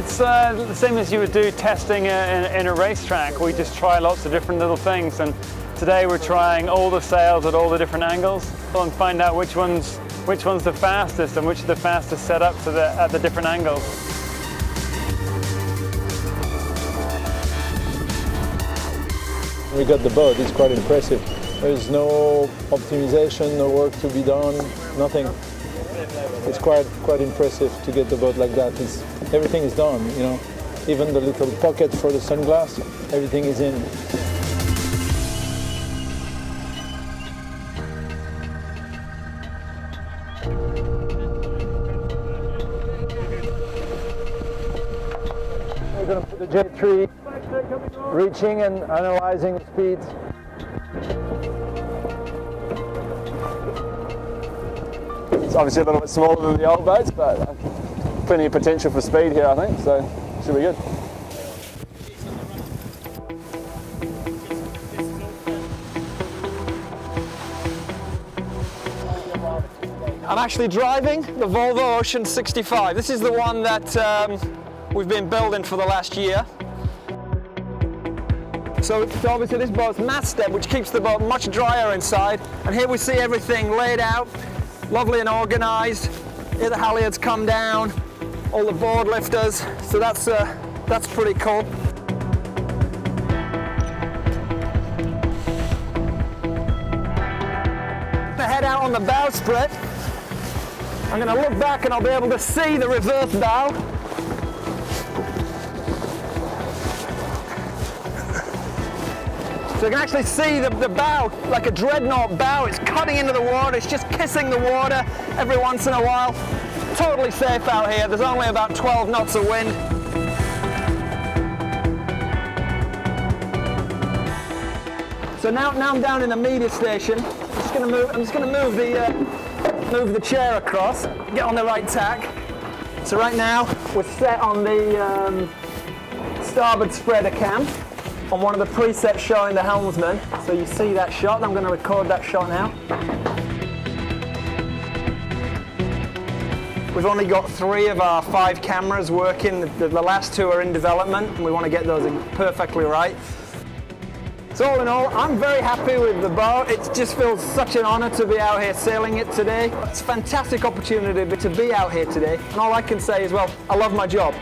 it's uh, the same as you would do testing in, in a racetrack. We just try lots of different little things and today we're trying all the sails at all the different angles and find out which one's, which one's the fastest and which is the fastest set up to the, at the different angles. We got the boat, it's quite impressive. There's no optimization, no work to be done, nothing. It's quite quite impressive to get the boat like that. It's, everything is done, you know. Even the little pocket for the sunglass, everything is in. We're going to put the J3 reaching and analyzing the speeds. It's obviously a little bit smaller than the old boats, but uh, plenty of potential for speed here, I think, so should be good. I'm actually driving the Volvo Ocean 65. This is the one that um, we've been building for the last year. So, so obviously this boat's Masteb, which keeps the boat much drier inside. And here we see everything laid out, lovely and organised. Here the halyards come down, all the board lifters. So that's, uh, that's pretty cool. The head out on the bowsprit. I'm going to look back and I'll be able to see the reverse bow. So you can actually see the, the bow, like a dreadnought bow. It's cutting into the water. It's just kissing the water every once in a while. Totally safe out here. There's only about 12 knots of wind. So now, now I'm down in the media station. I'm just going to move. I'm just to move the uh, move the chair across. Get on the right tack. So right now we're set on the um, starboard spreader cam on one of the presets showing the helmsman. So you see that shot. I'm going to record that shot now. We've only got three of our five cameras working. The, the last two are in development, and we want to get those perfectly right. So all in all, I'm very happy with the boat. It just feels such an honour to be out here sailing it today. It's a fantastic opportunity to be out here today. And all I can say is, well, I love my job.